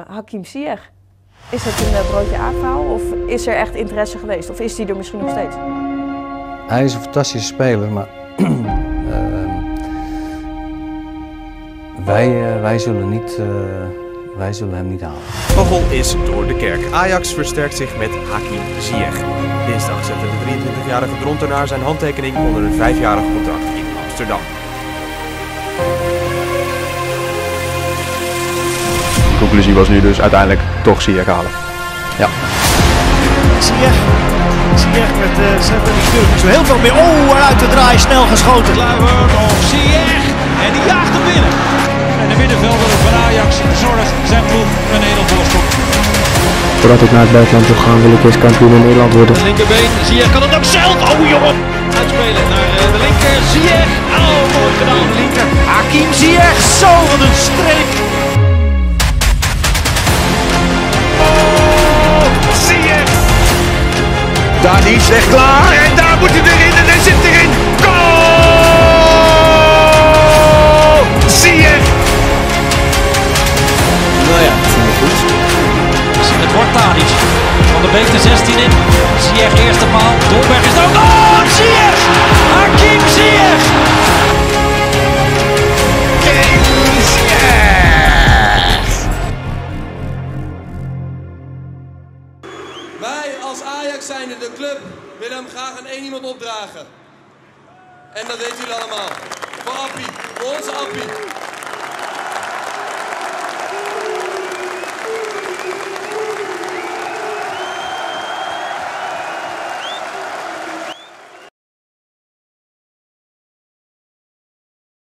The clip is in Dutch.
Hakim Ziyech. Is dat een eh, broodje aapverhaal of is er echt interesse geweest? Of is die er misschien nog steeds? Hij is een fantastische speler, maar ehm, wij, eh, wij, zullen niet, eh, wij zullen hem niet halen. Vogel is door de kerk. Ajax versterkt zich met Hakim Ziyech. Dinsdag zette de 23-jarige drontenaar zijn handtekening onder een vijfjarig contract in Amsterdam. Conclusie was nu dus uiteindelijk toch Ziyech halen. Ja. Ziyech. Ziyech met uh, zijn natuurlijk zo heel veel meer. Oh, uit de draai, snel geschoten. Kluivert of Ziyech. En die jaagt hem binnen. En de middenvelder van Ajax zorgt zijn ploeg een edel voorsprong. Voordat ik naar het buitenland wil gaan, wil ik eerst kampioen in Nederland worden. Linkerbeen, Ziyech kan het ook zelf. Oh jongen. Uitspelen naar uh, de linker. Ziyech. Oh, mooi gedaan. Linker. Hakim Ziyech. Zo, wat een streep. Daar niet slecht klaar. En daar moet hij erin. En hij zit erin. Goal! Ziyech! Nou ja, goed. Het wordt Tadic. Van de Beek de 16 in. Ziyech eerste paal. Dolberg is ook. Als Ajax zijn de club willen hem graag aan één iemand opdragen. En dat weten jullie allemaal. Voor Appie, voor onze Appie.